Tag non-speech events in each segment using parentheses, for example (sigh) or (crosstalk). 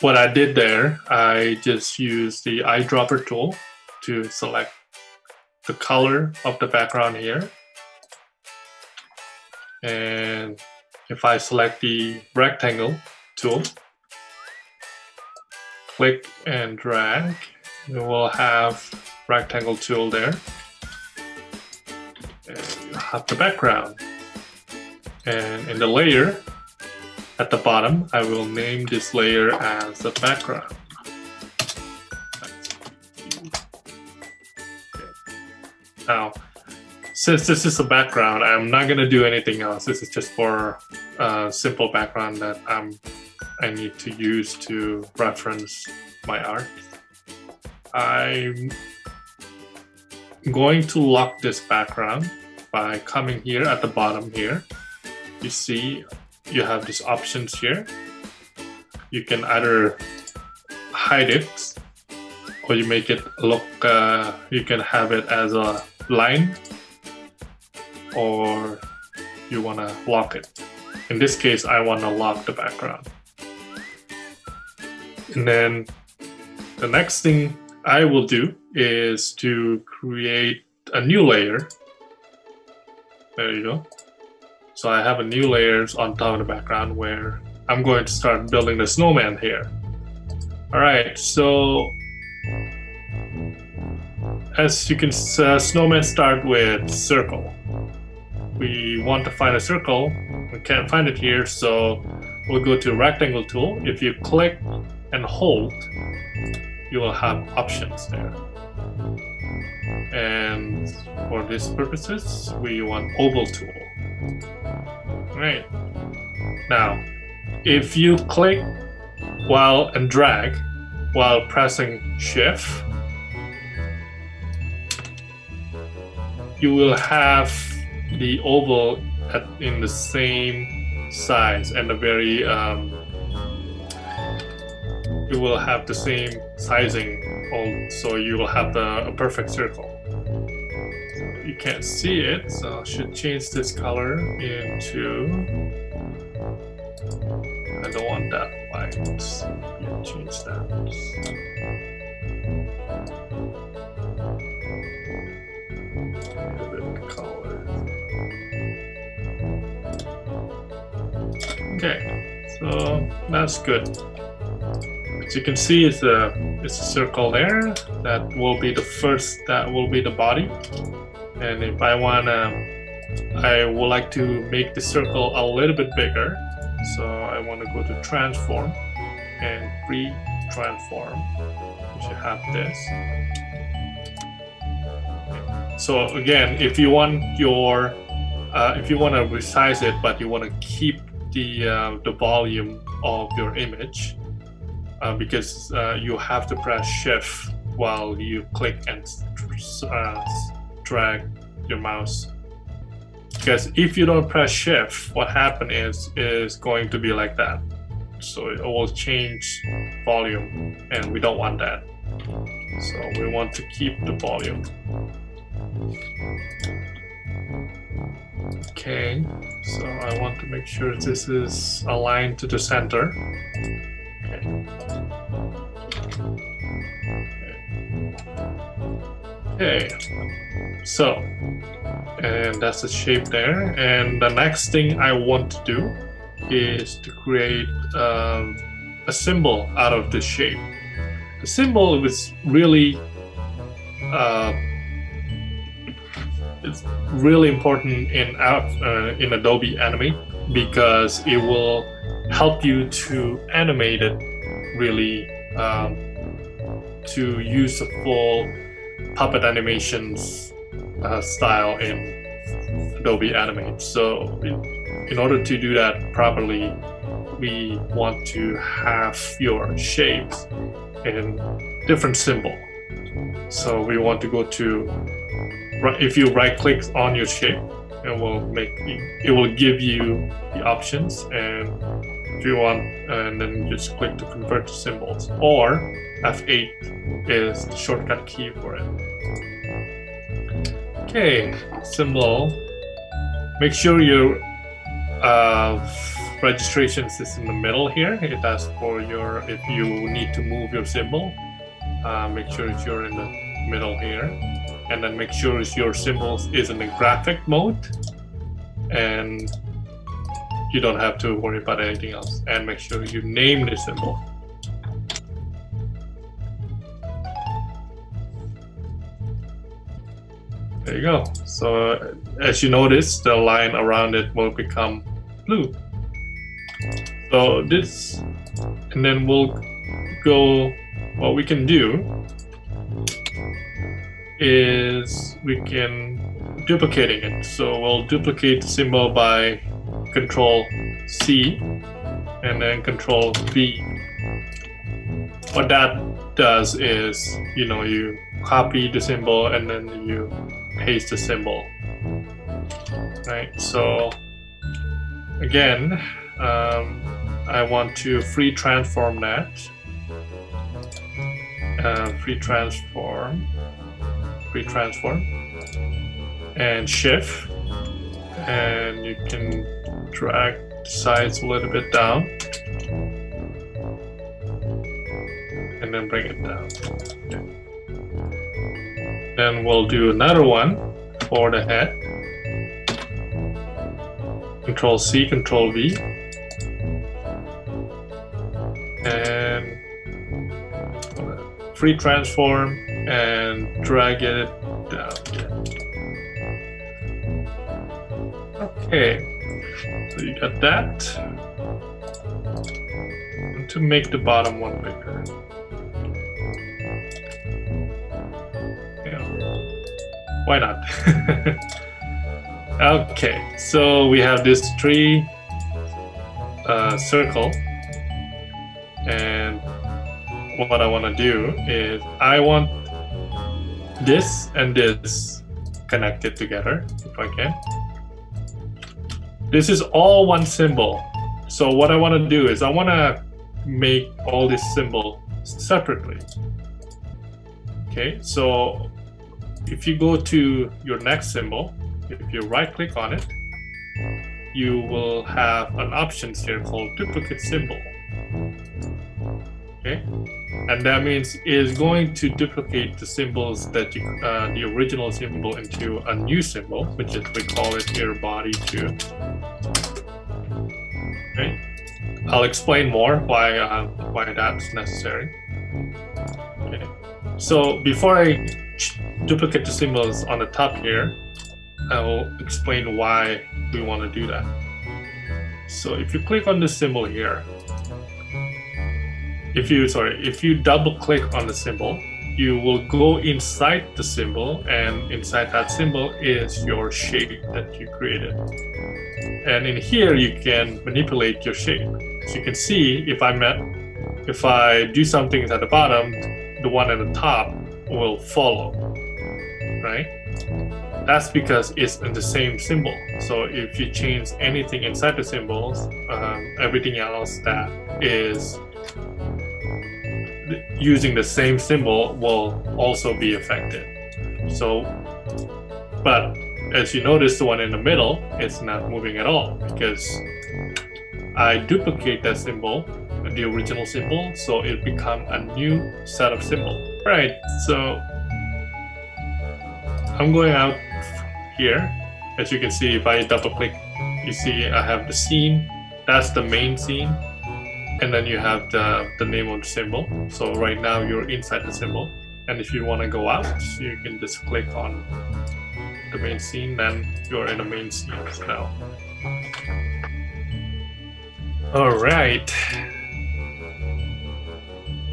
what I did there, I just used the eyedropper tool to select the color of the background here. And if I select the rectangle tool, click and drag, you will have rectangle tool there. And you have the background. And in the layer, at the bottom, I will name this layer as the background. Now, since this is a background, I'm not gonna do anything else. This is just for a simple background that I'm, I need to use to reference my art. I'm going to lock this background by coming here at the bottom here. You see you have these options here. You can either hide it or you make it look, uh, you can have it as a line or you want to lock it. In this case, I want to lock the background. And then the next thing I will do is to create a new layer. There you go. So I have a new layers on top of the background where I'm going to start building the snowman here. All right, so as you can, uh, snowman start with circle. We want to find a circle, we can't find it here, so we'll go to rectangle tool. If you click and hold, you will have options there. And for these purposes, we want oval tool. Right. Now, if you click while and drag while pressing shift, you will have the oval at, in the same size and a very um, you will have the same sizing so you will have the, a perfect circle you can't see it, so I should change this color into. I don't want that white. Yeah, change that. color. Okay, so that's good. As you can see, it's a it's a circle there. That will be the first. That will be the body and if I wanna I would like to make the circle a little bit bigger. So I want to go to transform and free transform you should have this. So again if you want your uh, if you want to resize it but you want to keep the uh, the volume of your image uh, because uh, you have to press shift while you click and uh, drag your mouse. Because if you don't press shift, what happen is is going to be like that. So it will change volume and we don't want that. So we want to keep the volume. Okay, so I want to make sure this is aligned to the center. Okay. So, and that's the shape there. And the next thing I want to do is to create um, a symbol out of this shape. The symbol is really uh, it's really important in uh, in Adobe Animate because it will help you to animate it really um, to use the full puppet animations uh, style in Adobe Animate. So in, in order to do that properly, we want to have your shapes in different symbol. So we want to go to, if you right click on your shape, it will make, it will give you the options and if you want, and then just click to convert to symbols. Or F8 is the shortcut key for it. Okay, symbol. Make sure your uh, registrations is in the middle here. It asks for your if you need to move your symbol. Uh, make sure you're in the middle here, and then make sure your symbol is in the graphic mode, and you don't have to worry about anything else. And make sure you name the symbol. There you go. So as you notice, the line around it will become blue. So this, and then we'll go, what we can do is we can duplicating it. So we'll duplicate the symbol by control C and then control V. What that does is, you know, you copy the symbol and then you paste the symbol. Right, so again, um, I want to free transform that. Uh, free transform, free transform, and shift, and you can drag size a little bit down, and then bring it down. Then we'll do another one for the head. Control C, Control V. And free transform and drag it down. Okay, so you got that. And to make the bottom one bigger. Why not? (laughs) okay, so we have this tree uh, circle, and what I want to do is I want this and this connected together, if I can. This is all one symbol. So what I want to do is I want to make all this symbol separately. Okay, so if you go to your next symbol, if you right click on it, you will have an option here called duplicate symbol. Okay, and that means it is going to duplicate the symbols that you, uh, the original symbol into a new symbol, which is we call it here body two. Okay, I'll explain more why uh, why that's necessary. Okay, so before I duplicate the symbols on the top here, I will explain why we want to do that. So if you click on the symbol here, if you, sorry, if you double click on the symbol, you will go inside the symbol and inside that symbol is your shape that you created. And in here you can manipulate your shape. So you can see if I met, if I do something at the bottom, the one at the top will follow right? That's because it's in the same symbol. So if you change anything inside the symbols, um, everything else that is using the same symbol will also be affected. So, but as you notice, the one in the middle is not moving at all because I duplicate that symbol, the original symbol, so it become a new set of symbol. Right, so I'm going out here. As you can see, if I double click, you see I have the scene. That's the main scene. And then you have the, the name of the symbol. So right now you're inside the symbol. And if you want to go out, you can just click on the main scene, then you're in the main scene now. All right.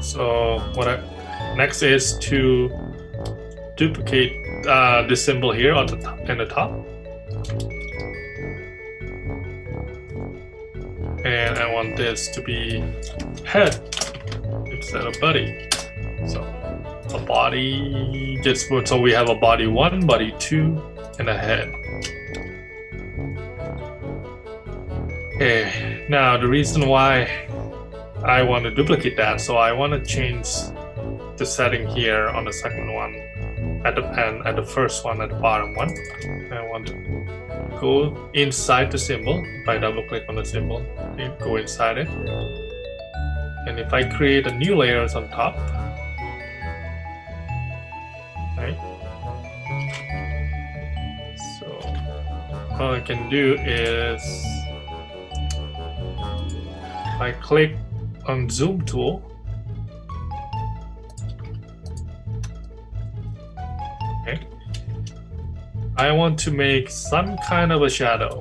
So what I, next is to duplicate uh, this symbol here on the top, in the top. And I want this to be head instead of body. So a body just so we have a body one, body two, and a head. Okay, now the reason why I want to duplicate that, so I want to change the setting here on the second at the pen at the first one at the bottom one. I want to go inside the symbol. I double click on the symbol, it go inside it. And if I create a new layers on top, right? So all I can do is I click on zoom tool, I want to make some kind of a shadow.